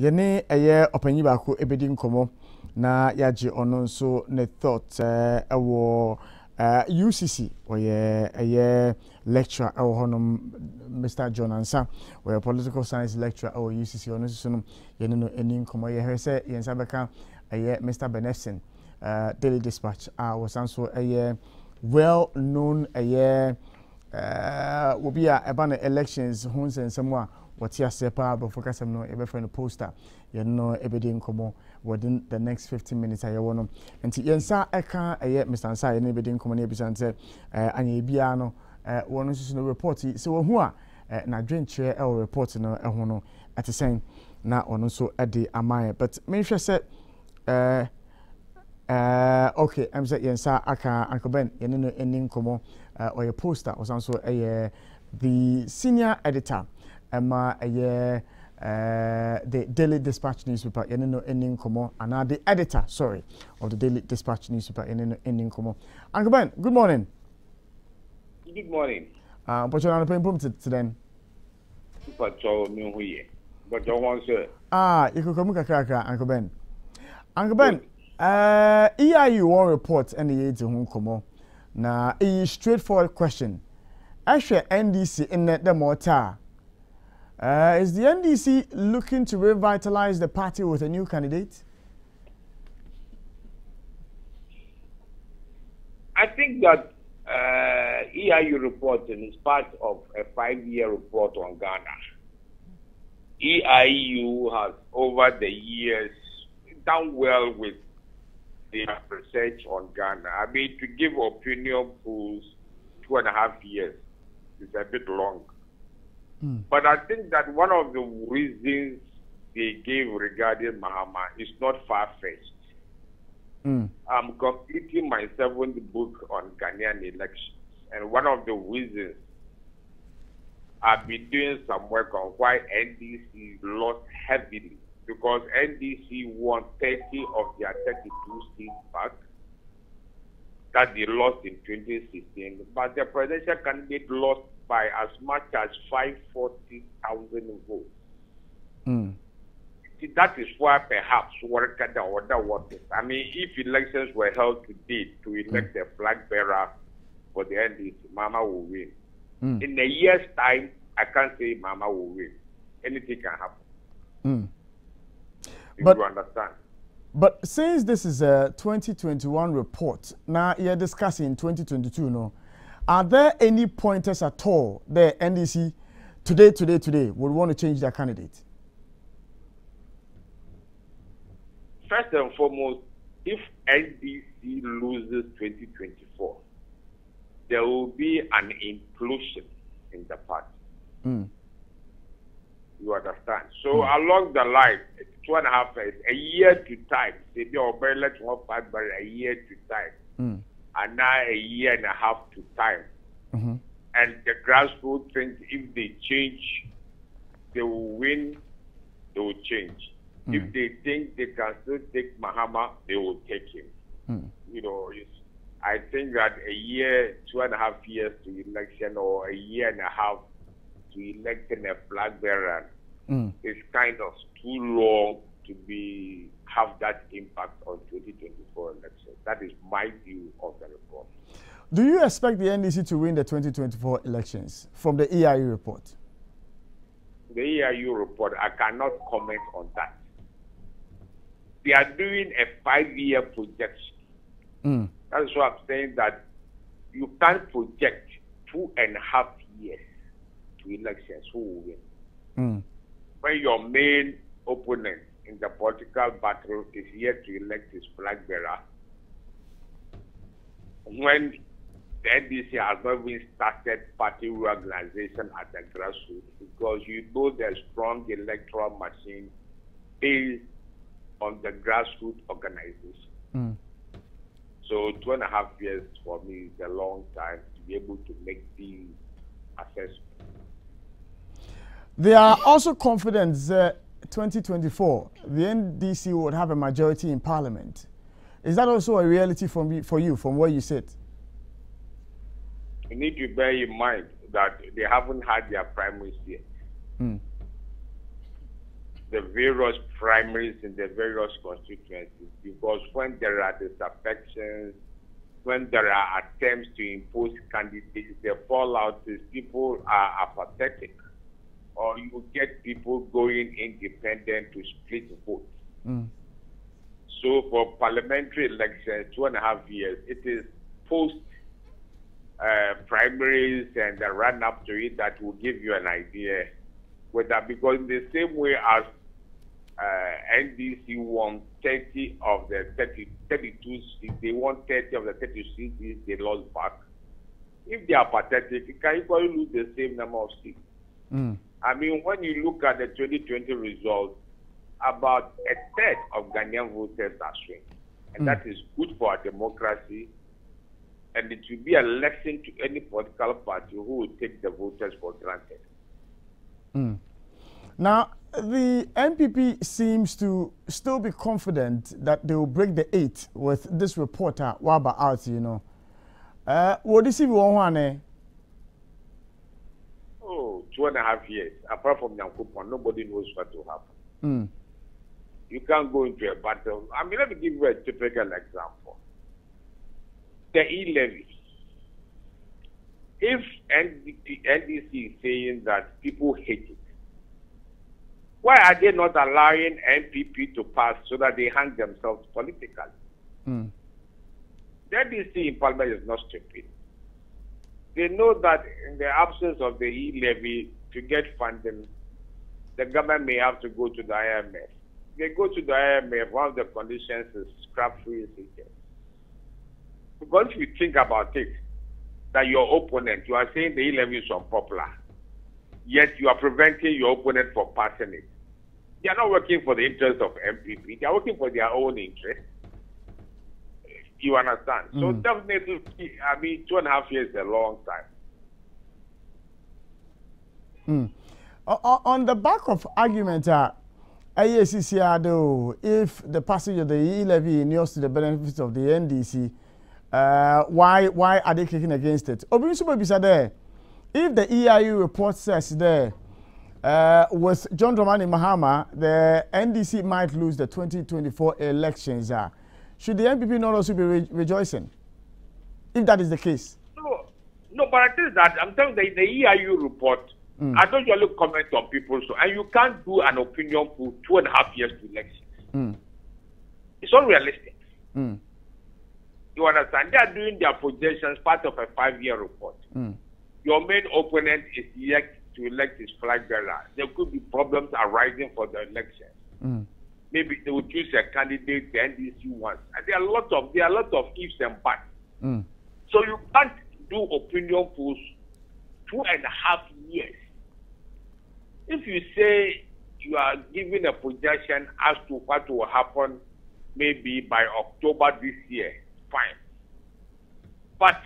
yɛne ɛyɛ ɔpanyin baako ebedi nkɔmɔ na yɛagye ɔno nso ne thought ɛɛ ɛwɔ ɛɛ ucc ɔyɛ ɛyɛ lecturer ɛwɔ hɔnom mr john ansa. Ɔyɛ political science lecturer ɛwɔ ucc ɔno nso no yɛne no ani nkɔmɔ yɛhwɛ sɛ yɛn nsa bɛka ɛyɛ mr benefson ɛɛ daily dispatch a wɔsan so ɛyɛ well known ɛyɛ ɛɛ obi a ɛba no elections ho nsɛnsɛm a wɔte aseɛ paa aborɔfo kasɛm no yɛbɛfrɛ no poster. Yɛn no ɛbɛdi nkɔmmɔ within the next fifteen minutes a yɛwɔ no. Nti yɛn nsa ɛka ɛyɛ mr. Nsa yɛn no bɛdi nkɔmmɔ no yɛbisa no sɛ ɛɛ anyɛ biara no. Ɛɛ wɔn nso so no report sɛ wɔn ho a n'adwenkyerɛ ɛwɔ report no ɛho no ɛte sɛn na ɔno nso ɛde ama yɛ but menhwɛ sɛ ɛɛ ɛɛ okay ɛm sɛ yɛn nsa aka uncle ben yɛn no ani nkɔmmɔ ɔyɛ poster ɔsan so ɛyɛ the senior editor ɛma ɛyɛ ɛɛ the daily dispatch newspaper yɛne no ɛni nkɔmɔ anaa the editor sorry of the daily dispatch newspaper yɛne no ɛni nkɔmɔ uncle ben good morning. good morning. mpɔtɔ na anɔpɛ mpom te te dɛn. mpɔtɔ mi hu yɛ mpɔtɔ wɔn sɛ. ah yɛkɔkɔ mu kakrakra uncle ben uncle ben ɛɛ eiu wɔn report ɛna yɛn ti ho nkɔmɔ na eyi straightforward question Actually, ndc in ma ɔtaa. Uh, is the NDC looking to revitalize the party with a new candidate? I think that uh, EIU report is part of a five-year report on Ghana. EIU has, over the years, done well with their research on Ghana. I mean, to give opinion polls two and a half years is a bit long. Mm. But I think that one of the reasons they gave regarding Mahama is not far fetched. Mm. I'm completing my seventh book on Ghanaian elections, and one of the reasons I've been doing some work on why NDC lost heavily because NDC won 30 of their 32 seats back that they lost in 2016, but the presidential candidate lost by as much as 540,000 votes. Mm. That is why perhaps what can the order was. I mean, if elections were held today to elect mm. a flag bearer for the NDC, Mahama will win. Mm. In a year's time, I can't say Mahama will win. Anything can happen. If but, you understand. But since this is a 2021 report, now you're discussing 2022, no? Are there any pointers at all that NDC today, today, today would want to change their candidate? First and foremost, if NDC loses 2024, there will be an implosion in the party. Mm. You understand? So mm. along the line, two and a half years, a year to time, maybe or let's one five, but a year to time. Mm and now a year and a half to time. Mm-hmm. And the grassroots think if they change, they will win, they will change. Mm. If they think they can still take Mahama, they will take him. Mm. You know, I think that a year, two and a half years to election, or a year and a half to electing a flag bearer mm. is kind of too long to be have that impact on 2024 elections. That is my view of the report. Do you expect the NDC to win the 2024 elections from the EIU report? The EIU report, I cannot comment on that. They are doing a five-year projection. Mm. That's why I'm saying that you can't project two and a half years to elections who will win. When your main opponent in the political battle is yet to elect his flag bearer. When the NDC has not even started party reorganization at the grassroots because you know the strong electoral machine based on the grassroots organization. Mm. So two and a half years for me is a long time to be able to make these assessments. They are also confident that 2024, the NDC would have a majority in parliament. Is that also a reality for, me, for you, from where you sit? You need to bear in mind that they haven't had their primaries yet. Mm. the various primaries in the various constituencies because when there are disaffections, when there are attempts to impose candidates, the fallout is people are apathetic, or you get people going independent to split votes. Mm. So for parliamentary elections, two and a half years, it is post uh, primaries and the run up to it that will give you an idea whether because in the same way as uh, NDC won 30 of the 30, 32 seats, they won 30 of the 30 seats they lost back. If they are pathetic, you can equally lose the same number of seats. Mm. I mean, when you look at the 2020 results, about a third of Ghanaian voters are swing. And mm. that is good for our democracy. And it will be a lesson to any political party who will take the voters for granted. Mm. Now, the NPP seems to still be confident that they will break the eight with this reporter, Waba out, you know. Uh, what do you see Oh, two and a half years. Apart from Nyankupon, nobody knows what will happen. Mm. You can't go into a battle. I mean, let me give you a typical example. The e-levy. If NDC, NDC is saying that people hate it, why are they not allowing NPP to pass so that they hang themselves politically? Mm. The NDC in Parliament is not stupid. They know that in the absence of the e-levy to get funding, the government may have to go to the IMF they go to the IMF, one of the conditions is scrap free tickets. Because if you think about it, that your opponent, you are saying the e-levy is unpopular, yet you are preventing your opponent from passing it. They are not working for the interest of NPP. they are working for their own interest. You understand? Mm. So definitely, I mean, two and a half years is a long time. Mm. On the back of argument, uh, if the passage of the e-levy inures to the benefits of the NDC, uh, why why are they kicking against it? Obinsu there. If the EIU report says there, uh, with John Dramani Mahama, the NDC might lose the 2024 elections. Uh, should the NPP not also be re rejoicing? If that is the case. No, no, but I think that I'm telling the, the EIU report Mm. I don't usually comment on people, so and you can't do an opinion for two and a half years to elections. Mm. It's unrealistic. Mm. You understand? They are doing their projections part of a five-year report. Mm. Your main opponent is yet to elect his flag bearer. There could be problems arising for the election. Mm. Maybe they will choose a candidate the NDC wants. And there are a lot of there are a lot of ifs and buts. Mm. So you can't do opinion polls two and a half years if you say you are giving a projection as to what will happen maybe by October this year, fine. But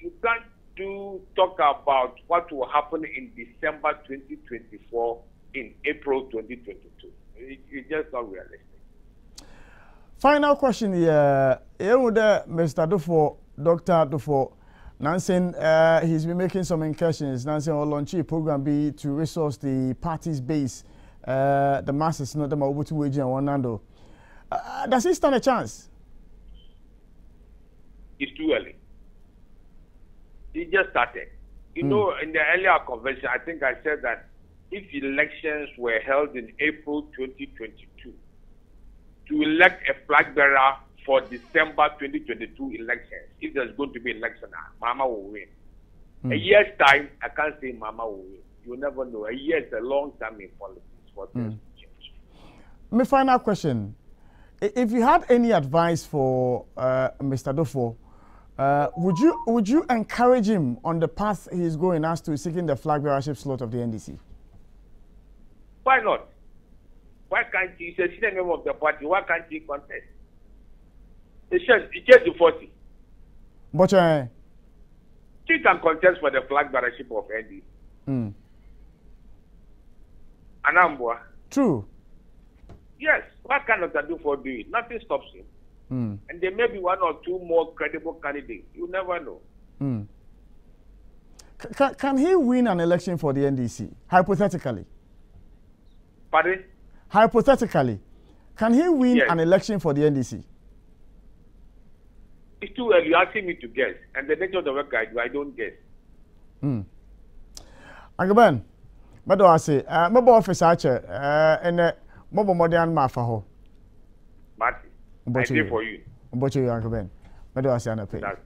you can't do talk about what will happen in December 2024 in April 2022. It, it's just not realistic. Final question here. Mr. Dufo, Dr. Dufo, Nansen, uh, he's been making some incursions. Nansen will launch a program be to resource the party's base, uh, the masses, not the Mabutu Wage and Wanando. Uh, does he stand a chance? It's too early. He just started. You mm. know, in the earlier convention, I think I said that if elections were held in April 2022, to elect a flag bearer for December 2022 elections, if there's going to be election, ah, Mahama will win. Mm. A hmm. year's time, I can't say Mahama will win. You never know. A year is a long time in politics for things mm. to change. My final question. If you had any advice for uh, Mr. Duffuor, uh, would you would you encourage him on the path he's going as to seeking the flag bearership slot of the NDC? Why not? Why can't he? He's a senior member of the party. Why can't he contest? It to 40. But uh, she can contest for the flag bearership of ND. Mm. Anambua. True. Yes. What can for do it? Nothing stops him. Mm. And there may be one or two more credible candidates. You never know. Mm. Can, can he win an election for the NDC, hypothetically? Pardon? Hypothetically, can he win Yes. an election for the NDC? It's too early. You're asking me to guess. And the nature of the work I do, I don't guess. Agban, mɛdɔ ase ɛɛ mɛbɔ ɔfisi akyɛ ɛnɛ mɔbɔ mɔden anum afa hɔ Marty, I ya. for you. mbɔchɛ yi agban mɛdɔ ase anapɛ. That's